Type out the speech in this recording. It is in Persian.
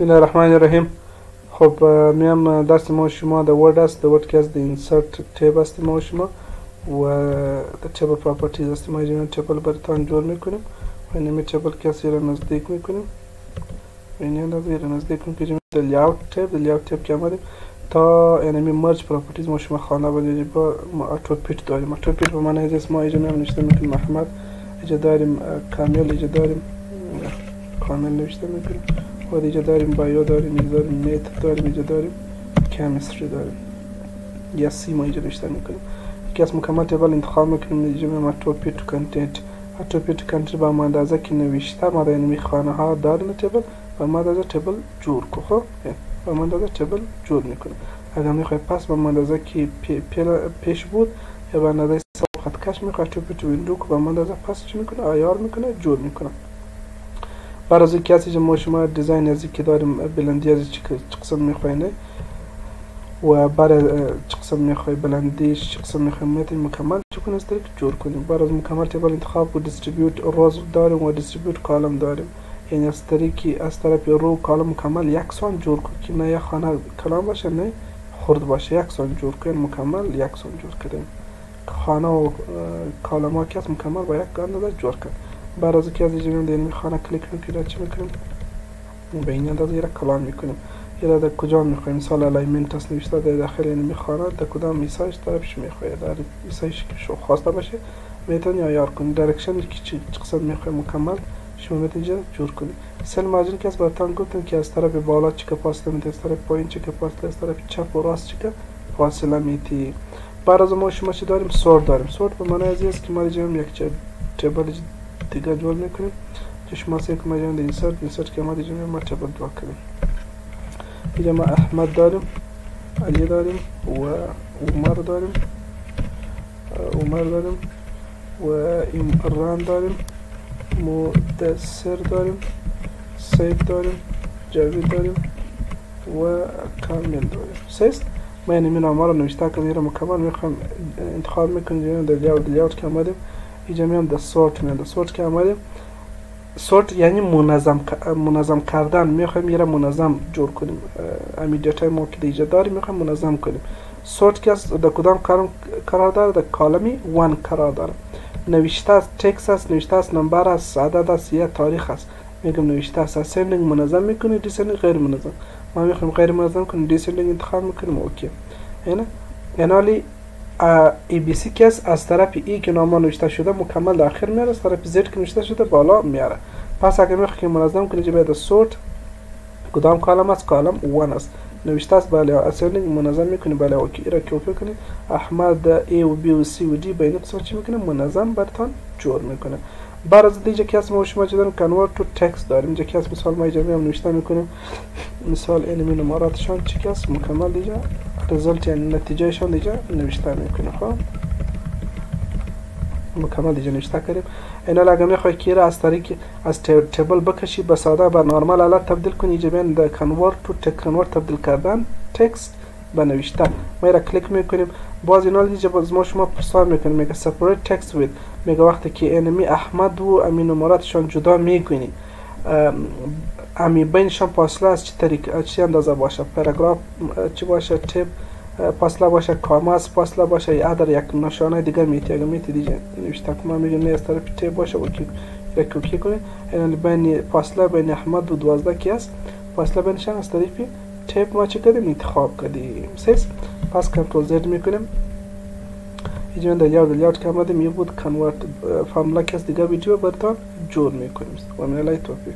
بسم الله الرحمن الرحیم خب میم درس ما شما the word است the word که از the insert table است ما شما و the table properties است ما اینو table براتون جور میکنیم و اینو table که از نزدیک میکنیم اینو اندازه نزدیک میکنیم the layout tab the layout tab که آمدیم تا یعنی مرج پراپرتیز ما شما خانه بدید با ما اتوپیت داریم اتوپیت به معنی هست ما اینجا نوشته میکنیم محمد اینجا داریم کامل اینجا داریم کامل نوشته میکنیم و اینجا داریم بایو داریم اینجا داریم میت داریم اینجا داریم کمیستری داریم. یا سی ما اینجا نوشته می‌کنیم. یکی از مکمل تیبل انتخاب می‌کنیم اینجا میام اتوپی تو کنتنت اتوپی تو کنتنت با ما اندازه که نوشته ما در اینمی خانه ها داریم تیبل و ما اندازه تیبل جور کو خب؟ با ما اندازه تیبل جور می‌کنیم. اگر می‌خوای پس با ما اندازه که پیش بود یا با اندازه خط کش می‌خوای اتوپی تو ویندو که با ما اندازه پس چی می‌کنه آیار می‌کنه جور می‌کنه هستی ما شما دیزاین از که داریم بلندی از چه قسم میخواینه و بعد چه قسم میخوای بلندیش چه قسم میخوای میتونی مکمل چکن از طریق جور کنیم بعد از مکمل تیبل انتخاب و دیستریبیوت روز داریم و دیستریبیوت کالم داریم یعنی از طریقی از طرف رو کالم مکمل یکسان جور کن که نه یک خانه کلام باشه نه خرد باشه یکسان جور کن مکمل یکسان جور کنیم خانه و کالم ها که مکمل با یک اندازه جور کن در خانه کلیک می‌کنیم چی می‌کنیم به این اندازه یک کلان می‌کنیم یا در کجا می‌خوایم مثال الاینمنت است نوشته در داخل این خانه در کدام میسایش طرفش می‌خواه در میسایش که شو خواسته باشه می‌تونی آیار کنی. دایرکشن که چی قسم می‌خوای مکمل شما می‌تونی جور کنی. سل ماجن که از براتان گفتم که از طرف بالا چی که فاصله از طرف پایین چی که از طرف چپ و راست چی که فاصله میتی. بعد از ما شما چی داریم؟ سورت داریم. سورت به معنی از که ما یک تیبل دیگه جور میکنیم چشم ماسه که مجموعه در اینسرت اینسرت که ما دیگه ما تبل دوا کنیم اینجا ما احمد داریم علی داریم و عمر داریم. عمر داریم و امران داریم. مدثر داریم سید داریم جاوید داریم و کامل داریم. سیست ما یعنی من آمار نوشته کنیم رو مکمل میخوام انتخاب میکنیم در لیاوت لیاوت که آمدیم اینجا میام در سورت میام در سورت که آمدیم سورت یعنی منظم منظم کردن. می‌خوایم یه منظم جور کنیم. امی دیتا ما که دیجا داریم می‌خوایم منظم کنیم. sort که در کدام قرار داره؟ در column ی one قرار داره. نوشته است تکس است نوشته است number است عدد است یا تاریخ است. میگم نوشته است. ascending منظم می‌کنی descending غیر منظم. ما می‌خوایم غیر منظم کنیم. descending انتخاب می‌کنیم. okay. یعنی یعنی A B C کس از طرف A که نامه نوشته شده مکمل در آخر میاره از طرف Z که نوشته شده بالا میاره. پس اگر می‌خوای که منظم کنی که باید sort کدام کالم است؟ کالم وان است. نوشته است بله اصلا منظم می‌کنی بله اوکی. را کپی کنی. احمد ای و بی و سی و دی بین قسمت چی می‌کنه منظم براتون جور می‌کنه. بعد از دیگه که ما شما داریم کنورت تو تکست داریم. اینجا که مثال ما اینجا هم نوشته می‌کنیم. مثال اینمی نماراتشان چی که مکمل دیگه. رزلت یعنی نتیجهشان دیگه نوشته می‌کنه خب؟ مکمل دیگه نوشته کردیم. اینا اگه می‌خوای که را از طریق از table بکشی به ساده به نرمال حالت تبدیل کنی اینجا بین در convert to text convert تبدیل کردن text به نوشته ما کلیک می‌کنیم. باز اینا دیگه باز ما شما پرسان می‌کنیم. میگه separate text with. میگه وقتی که انمی احمد و امین نمراتشان جدا می‌کنی. امی بینشان فاصله از چه طریق چه اندازه باشه؟ پاراگراف چی باشه؟ tab فاصله باشه؟ comma است فاصله باشه؟ یا در یک نشانه دیگر میتی؟ اگر میتی دیگه نوشته که ما نه از طرف تیپ باشه؟ و یک کوکی کنی این بین فاصله بین احمد و دوازده کی است فاصله بینشان از طریق تیپ ما چه کردیم انتخاب کردیم سیس پس کنترل زد می‌کنیم. اینجا در یاد لیاوت که آمدیم یه بود کنورت فارمولا که از دیگر ویدیو برتان جور می‌کنیم. و من توفیق